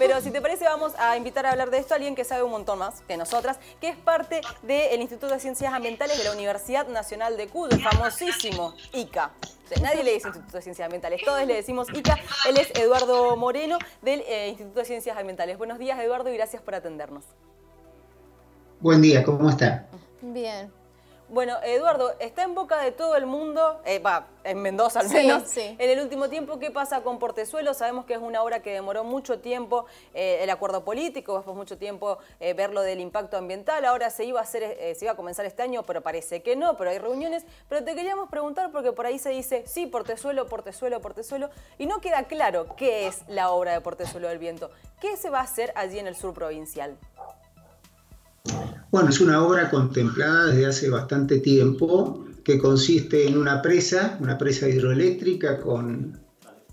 Pero si te parece, vamos a invitar a hablar de esto a alguien que sabe un montón más que nosotras, que es parte del Instituto de Ciencias Ambientales de la Universidad Nacional de Cuyo, el famosísimo ICA. Nadie le dice Instituto de Ciencias Ambientales, todos le decimos ICA. Él es Eduardo Moreno del eh, Instituto de Ciencias Ambientales. Buenos días, Eduardo, y gracias por atendernos. Buen día, ¿cómo está? Bueno, Eduardo, está en boca de todo el mundo, eh, va, en Mendoza al menos, en el último tiempo, ¿qué pasa con Portezuelo? Sabemos que es una obra que demoró mucho tiempo, eh, el acuerdo político, después mucho tiempo eh, ver lo del impacto ambiental, ahora se iba, a hacer, se iba a comenzar este año, pero parece que no, pero hay reuniones, pero te queríamos preguntar porque por ahí se dice, sí, Portezuelo, Portezuelo, Portezuelo, y no queda claro qué es la obra de Portezuelo del Viento, qué se va a hacer allí en el sur provincial. Bueno, es una obra contemplada desde hace bastante tiempo que consiste en una presa, una presa hidroeléctrica con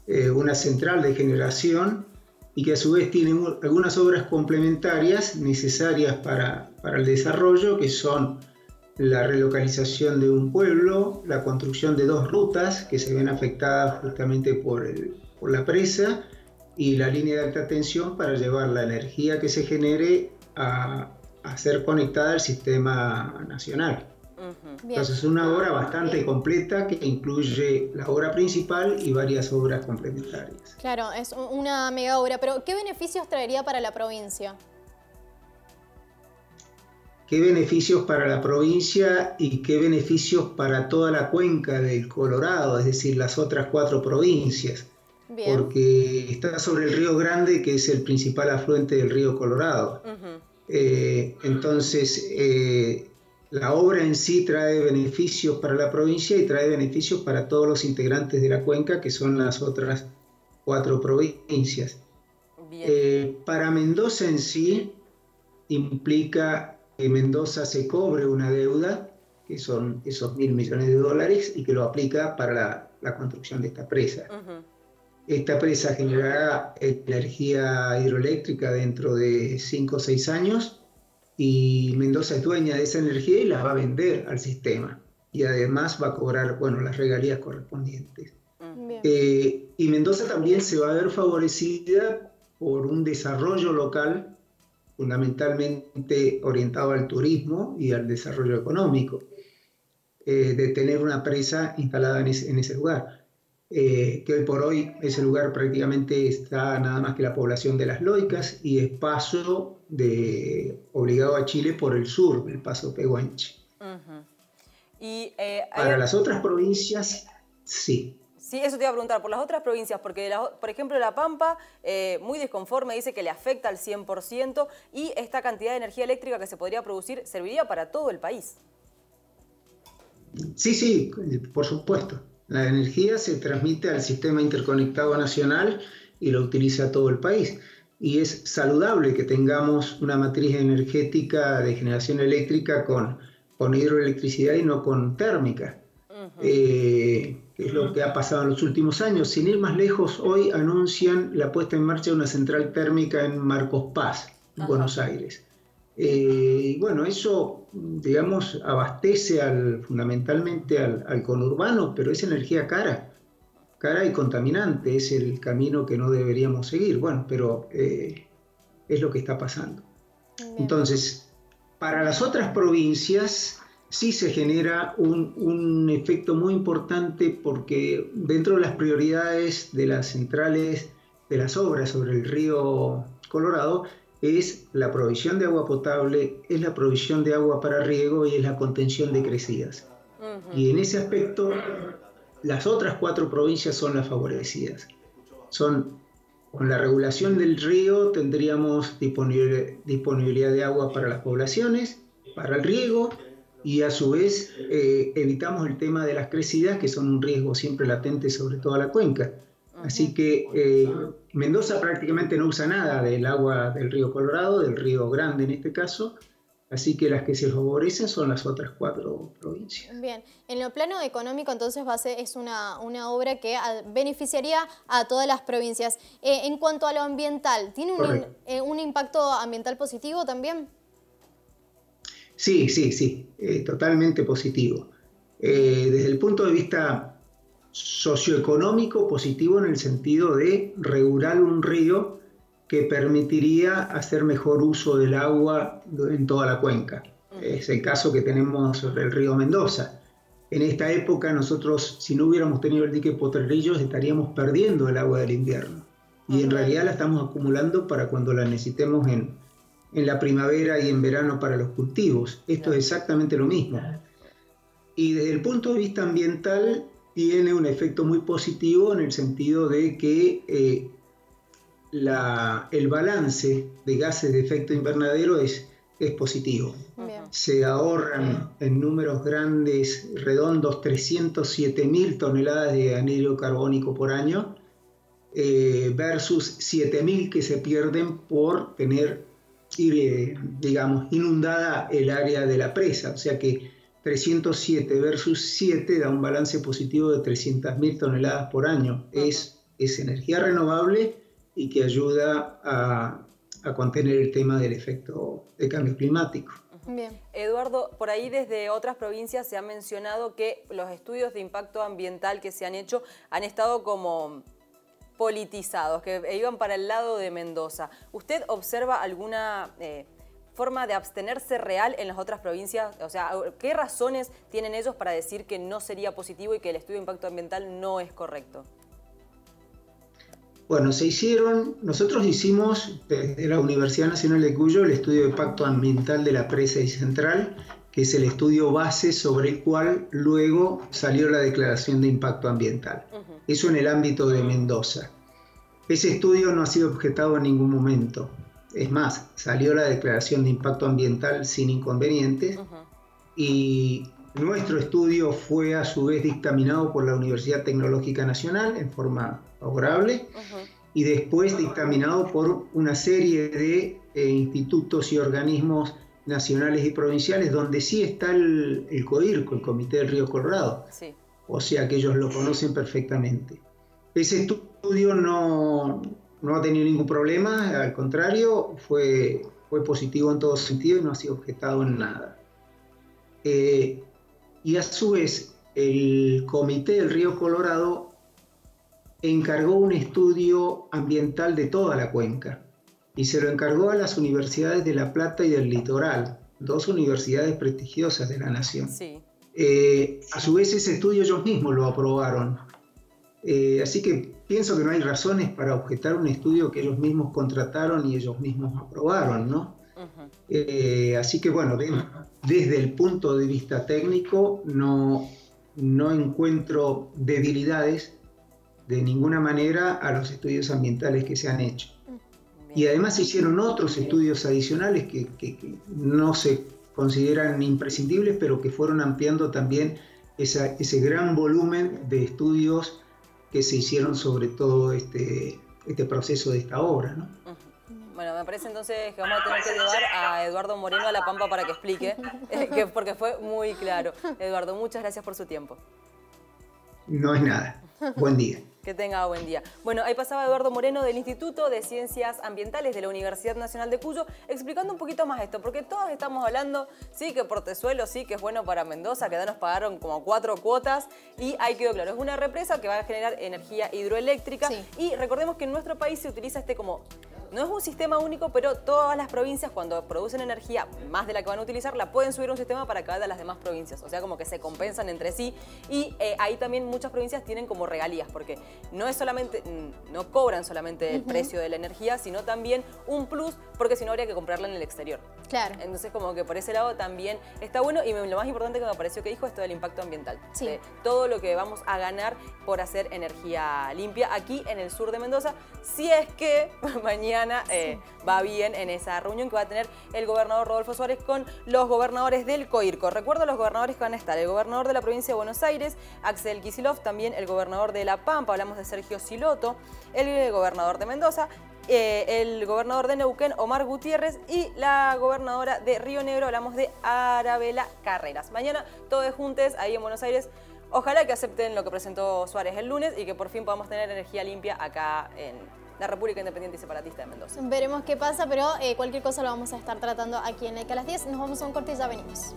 eh, una central de generación y que a su vez tiene algunas obras complementarias necesarias para, el desarrollo, que son la relocalización de un pueblo, la construcción de dos rutas que se ven afectadas justamente por, por la presa y la línea de alta tensión para llevar la energía que se genere a, a ser conectada al sistema nacional. Entonces es una obra bastante completa que incluye la obra principal y varias obras complementarias. Claro, es una mega obra, pero ¿qué beneficios traería para la provincia? ¿Qué beneficios para la provincia y qué beneficios para toda la cuenca del Colorado, es decir, las otras cuatro provincias? Porque está sobre el río Grande, que es el principal afluente del río Colorado. Eh, entonces, eh, la obra en sí trae beneficios para la provincia y trae beneficios para todos los integrantes de la cuenca, que son las otras cuatro provincias. Eh, para Mendoza en sí, implica que Mendoza se cobre una deuda, que son esos mil millones de dólares, y que lo aplica para la, construcción de esta presa. Esta presa generará energía hidroeléctrica dentro de 5 o 6 años y Mendoza es dueña de esa energía y la va a vender al sistema. Y además va a cobrar bueno, las regalías correspondientes. Eh, y Mendoza también se va a ver favorecida por un desarrollo local fundamentalmente orientado al turismo y al desarrollo económico, eh, de tener una presa instalada en ese lugar. Eh, que hoy por hoy ese lugar prácticamente está nada más que la población de las Loicas y es paso de, obligado a Chile por el sur, el paso Pehuenche. y, eh, Para las otras provincias, sí. Sí, eso te iba a preguntar, por las otras provincias, porque por ejemplo La Pampa, eh, muy desconforme, dice que le afecta al 100% y esta cantidad de energía eléctrica que se podría producir serviría para todo el país. Sí, sí, por supuesto. La energía se transmite al sistema interconectado nacional y lo utiliza todo el país. Y es saludable que tengamos una matriz energética de generación eléctrica con, con hidroelectricidad y no con térmica. Eh, es lo que ha pasado en los últimos años. Sin ir más lejos, hoy anuncian la puesta en marcha de una central térmica en Marcos Paz, en Buenos Aires. Eh, y bueno, eso, digamos, abastece al, fundamentalmente al, conurbano, pero es energía cara, cara y contaminante, es el camino que no deberíamos seguir. Bueno, pero eh, es lo que está pasando. Entonces, para las otras provincias sí se genera un, un, efecto muy importante porque dentro de las prioridades de las centrales de las obras sobre el río Colorado es la provisión de agua potable, es la provisión de agua para riego y es la contención de crecidas. Y en ese aspecto, las otras cuatro provincias son las favorecidas. Son, con la regulación del río tendríamos disponibilidad de agua para las poblaciones, para el riego y a su vez eh, evitamos el tema de las crecidas que son un riesgo siempre latente sobre toda la cuenca. Así que eh, Mendoza prácticamente no usa nada del agua del río Colorado, del río Grande en este caso, así que las que se favorecen son las otras cuatro provincias. Bien, en lo plano económico entonces base es una, obra que beneficiaría a todas las provincias. Eh, en cuanto a lo ambiental, ¿tiene un, eh, un impacto ambiental positivo también? Sí, sí, sí, totalmente positivo. desde el punto de vista socioeconómico positivo en el sentido de regular un río que permitiría hacer mejor uso del agua en toda la cuenca. Es el caso que tenemos sobre el río Mendoza. En esta época nosotros, si no hubiéramos tenido el dique Potrerillos, estaríamos perdiendo el agua del invierno. Y en realidad la estamos acumulando para cuando la necesitemos en, en la primavera y en verano para los cultivos. Esto es exactamente lo mismo. Y desde el punto de vista ambiental tiene un efecto muy positivo en el sentido de que eh, el balance de gases de efecto invernadero es, es positivo. Se ahorran en números grandes, redondos, 307 mil toneladas de anhídrido carbónico por año, eh, versus 7 mil que se pierden por tener, eh, digamos, inundada el área de la presa. O sea que 307 versus 7 da un balance positivo de 300 mil toneladas por año. es, es energía renovable y que ayuda a, contener el tema del efecto de cambio climático. Bien. Eduardo, por ahí desde otras provincias se ha mencionado que los estudios de impacto ambiental que se han hecho han estado como politizados, que iban para el lado de Mendoza. ¿Usted observa alguna eh, forma de abstenerse real en las otras provincias? O sea, ¿qué razones tienen ellos para decir que no sería positivo y que el estudio de impacto ambiental no es correcto? Bueno, se hicieron, nosotros hicimos desde la Universidad Nacional de Cuyo el estudio de impacto ambiental de la presa y central, que es el estudio base sobre el cual luego salió la declaración de impacto ambiental. Eso en el ámbito de Mendoza. Ese estudio no ha sido objetado en ningún momento. Es más, salió la declaración de impacto ambiental sin inconvenientes y nuestro estudio fue a su vez dictaminado por la Universidad Tecnológica Nacional en forma favorable y después dictaminado por una serie de eh, institutos y organismos nacionales y provinciales donde sí está el, el COIRCO, el Comité del Río Colorado. O sea que ellos lo conocen perfectamente. Ese estudio no, no ha tenido ningún problema, al contrario, fue, fue positivo en todo sentido y no ha sido objetado en nada. Eh, y a su vez el Comité del Río Colorado encargó un estudio ambiental de toda la cuenca y se lo encargó a las universidades de La Plata y del Litoral, dos universidades prestigiosas de la nación. Eh, a su vez ese estudio ellos mismos lo aprobaron. Eh, así que pienso que no hay razones para objetar un estudio que ellos mismos contrataron y ellos mismos aprobaron, ¿no? Eh, así que bueno, desde el punto de vista técnico no, no encuentro debilidades de ninguna manera a los estudios ambientales que se han hecho. Y además se hicieron otros estudios adicionales que, que, no se consideran imprescindibles, pero que fueron ampliando también ese gran volumen de estudios que se hicieron sobre todo este, este proceso de esta obra. ¿no? Bueno, me parece entonces que vamos a tener que llevar a Eduardo Moreno a La Pampa para que explique, eh, porque fue muy claro. Eduardo, muchas gracias por su tiempo. No es nada. Buen día. Que tenga buen día. Bueno, ahí pasaba Eduardo Moreno del Instituto de Ciencias Ambientales de la Universidad Nacional de Cuyo, explicando un poquito más esto, porque todos estamos hablando, sí, que Portezuelo sí, que es bueno para Mendoza, que ya nos pagaron como cuatro cuotas, y ahí quedó claro, es una represa que va a generar energía hidroeléctrica, y recordemos que en nuestro país se utiliza este como no es un sistema único, pero todas las provincias cuando producen energía más de la que van a utilizar, la pueden subir a un sistema para que vaya a las demás provincias. O sea, como que se compensan entre sí. Y eh, ahí también muchas provincias tienen como regalías, porque no es solamente, mm, no cobran solamente el precio de la energía, sino también un plus, porque si no habría que comprarla en el exterior. Claro. Entonces, como que por ese lado también está bueno. Y lo más importante que me pareció que dijo esto del impacto ambiental. Sí. todo lo que vamos a ganar por hacer energía limpia aquí en el sur de Mendoza, si es que mañana eh, va bien en esa reunión que va a tener el gobernador Rodolfo Suárez con los gobernadores del COIRCO. Recuerdo los gobernadores que van a estar, el gobernador de la provincia de Buenos Aires, Axel Kisilov, también el gobernador de La Pampa, hablamos de Sergio Siloto, el gobernador de Mendoza, eh, el gobernador de Neuquén, Omar Gutiérrez, y la gobernadora de Río Negro, hablamos de Arabela Carreras. Mañana todos juntos ahí en Buenos Aires. Ojalá que acepten lo que presentó Suárez el lunes y que por fin podamos tener energía limpia acá en la República Independiente y Separatista de Mendoza. Veremos qué pasa, pero eh, cualquier cosa lo vamos a estar tratando aquí en ECA a las 10. Nos vamos a un corte y ya venimos.